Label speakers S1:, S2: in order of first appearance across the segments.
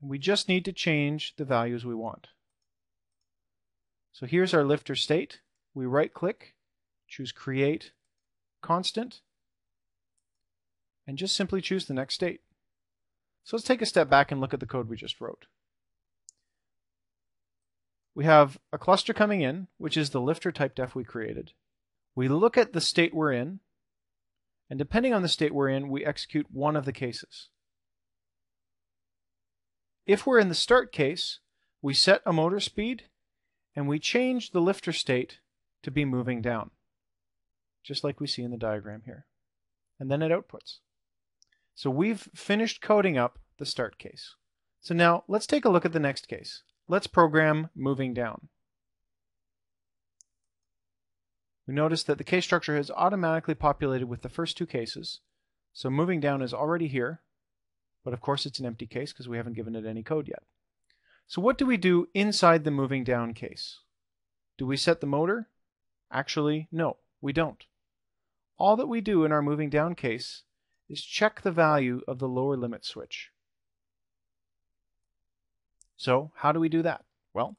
S1: We just need to change the values we want. So here's our lifter state. We right click, choose create constant, and just simply choose the next state. So let's take a step back and look at the code we just wrote. We have a cluster coming in, which is the lifter type def we created. We look at the state we're in, and depending on the state we're in, we execute one of the cases. If we're in the start case, we set a motor speed and we change the lifter state to be moving down, just like we see in the diagram here. And then it outputs. So we've finished coding up the start case. So now let's take a look at the next case. Let's program moving down. We notice that the case structure has automatically populated with the first two cases. So moving down is already here, but of course it's an empty case because we haven't given it any code yet. So what do we do inside the moving down case? Do we set the motor? Actually, no, we don't. All that we do in our moving down case is check the value of the lower limit switch. So how do we do that? Well,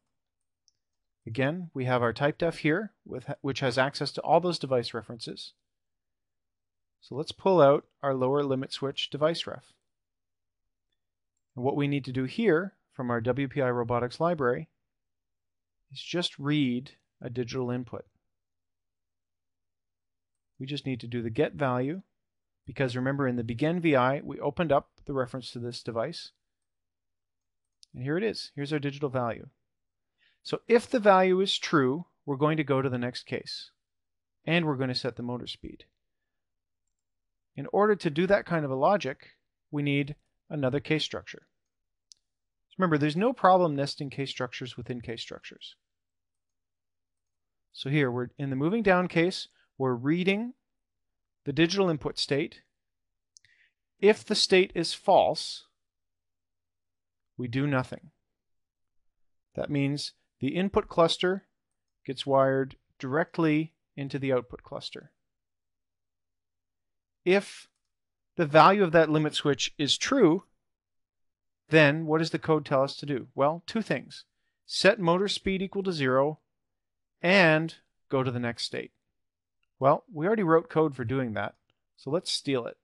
S1: again, we have our type def here, with, which has access to all those device references. So let's pull out our lower limit switch device ref. And what we need to do here from our WPI robotics library is just read a digital input. We just need to do the get value because remember in the begin VI we opened up the reference to this device and here it is. Here's our digital value. So if the value is true, we're going to go to the next case. And we're going to set the motor speed. In order to do that kind of a logic, we need another case structure. Remember, there's no problem nesting case structures within case structures. So here, we're in the moving down case, we're reading the digital input state. If the state is false, we do nothing. That means the input cluster gets wired directly into the output cluster. If the value of that limit switch is true, then what does the code tell us to do? Well, two things. Set motor speed equal to zero and go to the next state. Well, we already wrote code for doing that, so let's steal it.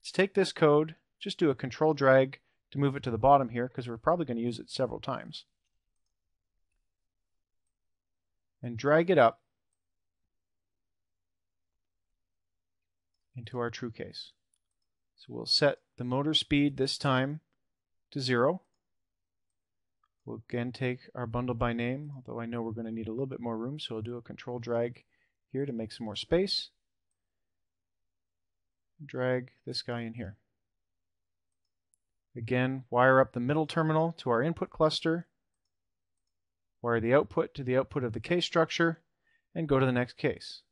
S1: Let's take this code, just do a control drag to move it to the bottom here because we're probably going to use it several times. And drag it up into our true case. So we'll set the motor speed this time to zero. We'll again take our bundle by name, although I know we're going to need a little bit more room, so I'll do a control drag here to make some more space. Drag this guy in here. Again, wire up the middle terminal to our input cluster, wire the output to the output of the case structure, and go to the next case.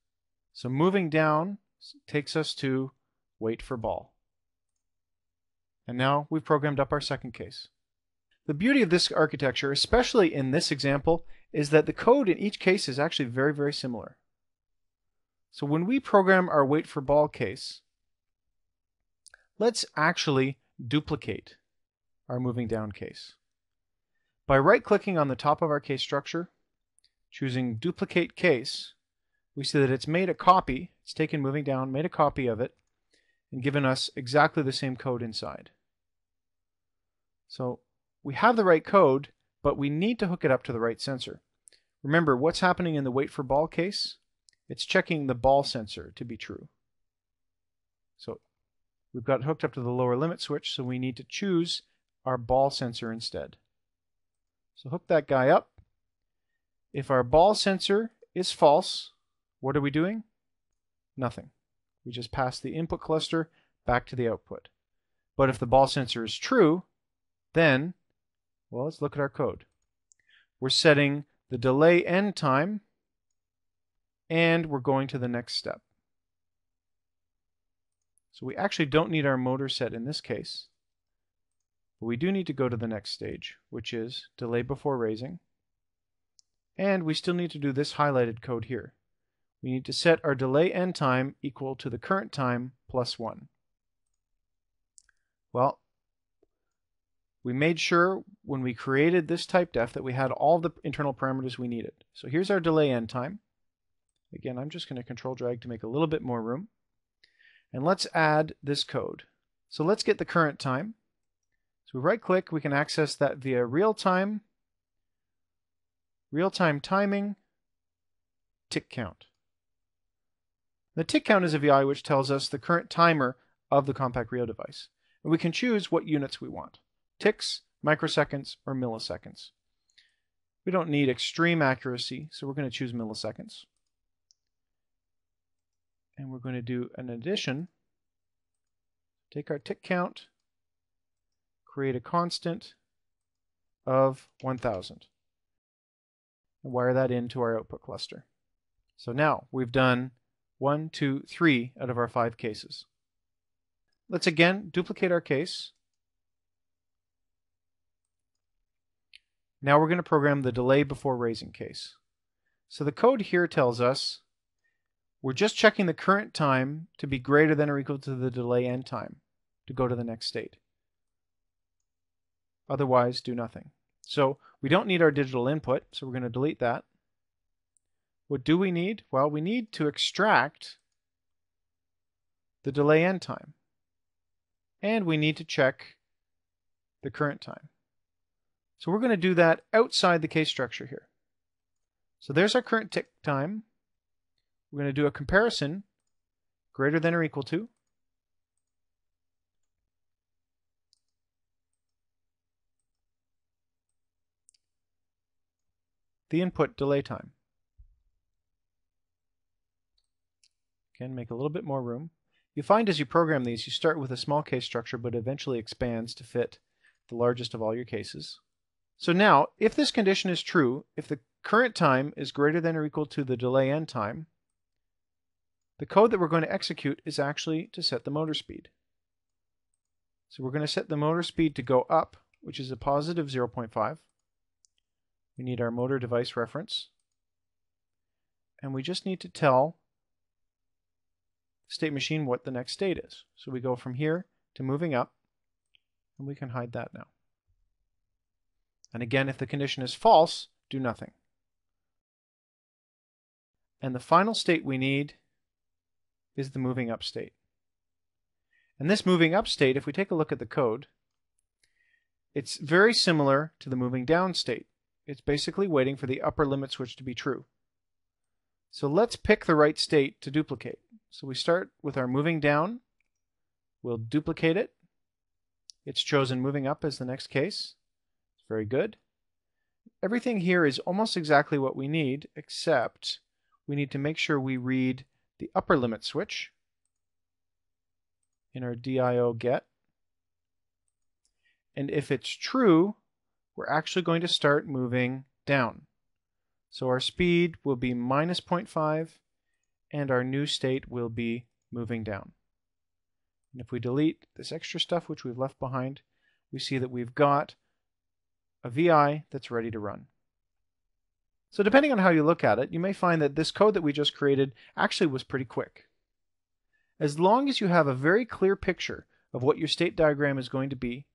S1: So moving down takes us to wait for ball. And now we've programmed up our second case. The beauty of this architecture, especially in this example, is that the code in each case is actually very, very similar. So when we program our wait for ball case, let's actually duplicate our moving down case. By right-clicking on the top of our case structure, choosing Duplicate Case, we see that it's made a copy, it's taken moving down, made a copy of it, and given us exactly the same code inside. So we have the right code, but we need to hook it up to the right sensor. Remember, what's happening in the wait for ball case? It's checking the ball sensor to be true. So We've got hooked up to the lower limit switch, so we need to choose our ball sensor instead. So hook that guy up. If our ball sensor is false, what are we doing? Nothing. We just pass the input cluster back to the output. But if the ball sensor is true, then, well, let's look at our code. We're setting the delay end time, and we're going to the next step. So we actually don't need our motor set in this case. But we do need to go to the next stage, which is delay before raising. And we still need to do this highlighted code here. We need to set our delay end time equal to the current time plus 1. Well, we made sure when we created this type def that we had all the internal parameters we needed. So here's our delay end time. Again, I'm just going to control drag to make a little bit more room. And let's add this code. So let's get the current time. So we right click, we can access that via real time, real time timing, tick count. The tick count is a VI which tells us the current timer of the CompactRIO device. And we can choose what units we want ticks, microseconds, or milliseconds. We don't need extreme accuracy, so we're going to choose milliseconds. And we're going to do an addition. Take our tick count, create a constant of 1000, and wire that into our output cluster. So now we've done one, two, three out of our five cases. Let's again duplicate our case Now we're going to program the delay before raising case. So the code here tells us we're just checking the current time to be greater than or equal to the delay end time to go to the next state. Otherwise, do nothing. So we don't need our digital input, so we're going to delete that. What do we need? Well, we need to extract the delay end time. And we need to check the current time. So we're going to do that outside the case structure here. So there's our current tick time. We're going to do a comparison greater than or equal to. The input delay time. Again, make a little bit more room. You find as you program these, you start with a small case structure, but eventually expands to fit the largest of all your cases. So now, if this condition is true, if the current time is greater than or equal to the delay end time, the code that we're going to execute is actually to set the motor speed. So we're going to set the motor speed to go up, which is a positive 0.5. We need our motor device reference. And we just need to tell state machine what the next state is. So we go from here to moving up, and we can hide that now. And again, if the condition is false, do nothing. And the final state we need is the moving up state. And this moving up state, if we take a look at the code, it's very similar to the moving down state. It's basically waiting for the upper limit switch to be true. So let's pick the right state to duplicate. So we start with our moving down. We'll duplicate it. It's chosen moving up as the next case. It's very good. Everything here is almost exactly what we need, except we need to make sure we read the upper limit switch in our DIO get. And if it's true, we're actually going to start moving down. So our speed will be minus 0.5 and our new state will be moving down. And if we delete this extra stuff which we've left behind, we see that we've got a VI that's ready to run. So depending on how you look at it, you may find that this code that we just created actually was pretty quick. As long as you have a very clear picture of what your state diagram is going to be,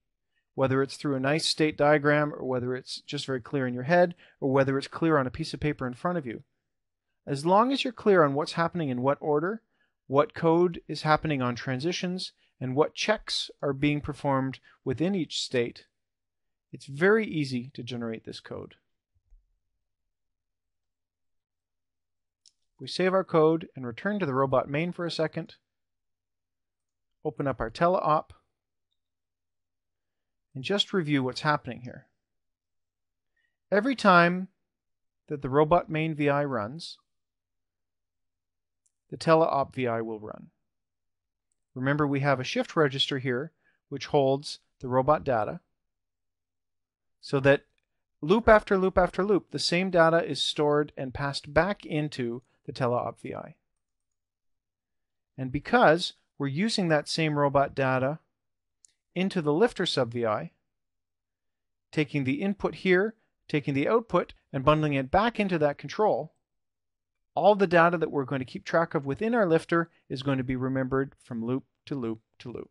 S1: whether it's through a nice state diagram or whether it's just very clear in your head or whether it's clear on a piece of paper in front of you, as long as you're clear on what's happening in what order, what code is happening on transitions, and what checks are being performed within each state, it's very easy to generate this code. We save our code and return to the robot main for a second. Open up our teleop and just review what's happening here. Every time that the robot main VI runs, the teleop VI will run. Remember we have a shift register here which holds the robot data so that loop after loop after loop, the same data is stored and passed back into the teleop VI. And because we're using that same robot data into the lifter sub VI, taking the input here, taking the output, and bundling it back into that control, all the data that we're going to keep track of within our lifter is going to be remembered from loop to loop to loop.